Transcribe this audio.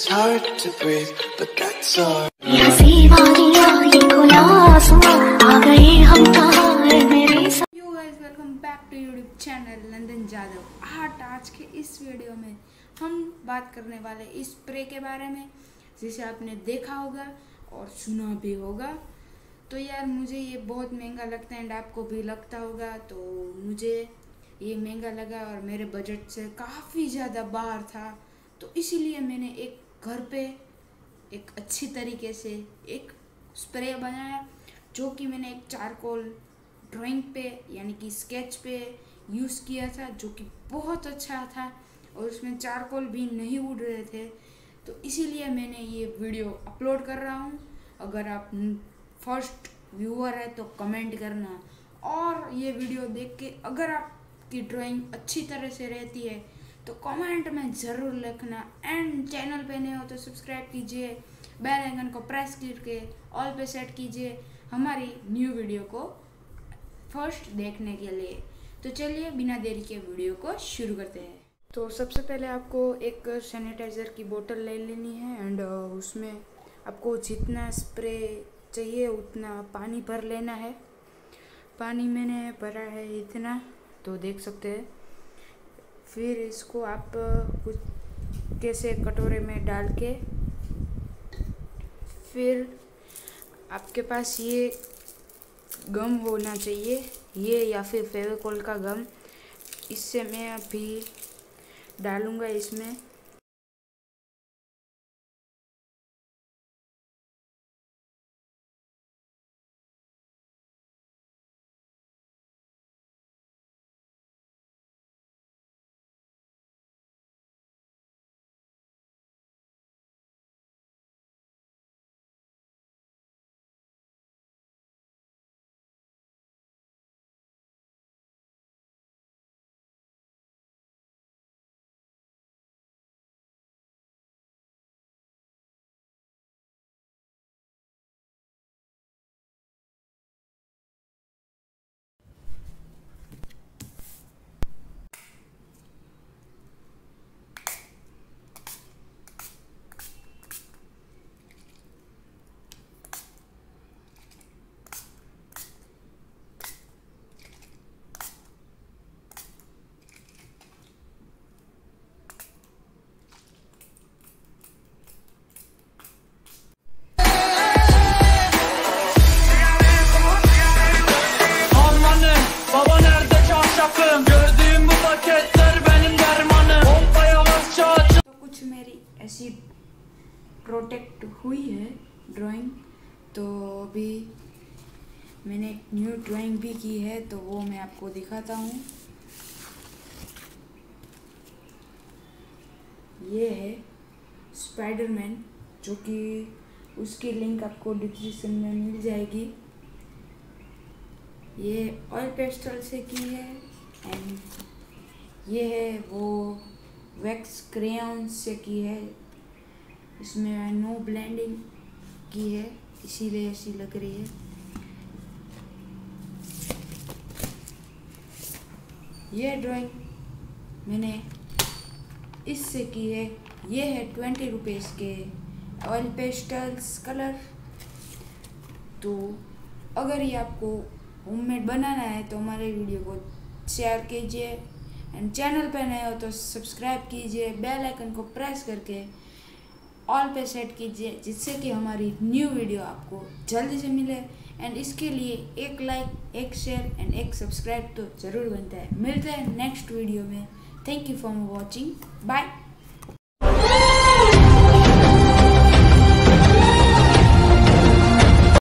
It's hard to breathe, but that's all. आज के इस वीडियो में हम बात करने वाले इस के बारे में जिसे आपने देखा होगा और सुना भी होगा तो यार मुझे ये बहुत महँगा लगता है एंड आपको भी लगता होगा तो मुझे ये महँगा लगा और मेरे बजट से काफ़ी ज़्यादा बाहर था तो इसीलिए मैंने एक घर पे एक अच्छी तरीके से एक स्प्रे बनाया, जो कि मैंने एक चारकोल ड्राइंग पे, यानी कि स्केच पे यूज़ किया था, जो कि बहुत अच्छा था और उसमें चारकोल भी नहीं उड़ रहे थे। तो इसीलिए मैंने ये वीडियो अपलोड कर रहा हूँ। अगर आप फ़र्स्ट व्यूअर है तो कमेंट करना। और ये वीडियो देख के अगर आपकी ड्राइंग अच्छी तरह से रहती है तो कमेंट में ज़रूर लिखना एंड चैनल पे नहीं हो तो सब्सक्राइब कीजिए बेल आइकन को प्रेस करके ऑल पे सेट कीजिए हमारी न्यू वीडियो को फ़र्स्ट देखने के लिए। तो चलिए बिना देरी के वीडियो को शुरू करते हैं। तो सबसे पहले आपको एक सैनिटाइज़र की बोतल ले लेनी है एंड उसमें आपको जितना स्प्रे चाहिए उतना पानी भर लेना है। पानी मैंने भरा है इतना तो देख सकते हैं। फिर इसको आप, कुछ कैसे कटोरे में डाल के, फिर आपके पास ये गम होना चाहिए, ये या फिर फेविकोल का गम, इससे मैं अभी डालूँगा इसमें। कुछ मेरी ऐसी प्रोटेक्ट हुई है ड्राइंग तो अभी मैंने एक न्यू ड्राइंग भी की है तो वो मैं आपको दिखाता हूँ। ये है स्पाइडरमैन जो कि उसकी लिंक आपको डिस्क्रिप्शन में मिल जाएगी। ये ऑयल पेस्टल से की है एंड ये है वो वैक्स क्रेयन से की है। इसमें नो ब्लेंडिंग की है, इसीलिए ऐसी लग रही है। ये ड्राइंग मैंने इससे की है। ये है ट्वेंटी रुपीज़ के ऑयल पेस्टल्स कलर। तो अगर ये आपको होममेड बनाना है तो हमारे वीडियो को शेयर कीजिए। एंड चैनल पर नए हो तो सब्सक्राइब कीजिए बेल आइकन को प्रेस करके ऑल पे सेट कीजिए, जिससे कि हमारी न्यू वीडियो आपको जल्दी से मिले। एंड इसके लिए एक लाइक एक शेयर एंड एक सब्सक्राइब तो ज़रूर बनता है। मिलते हैं नेक्स्ट वीडियो में। Thank you for watching bye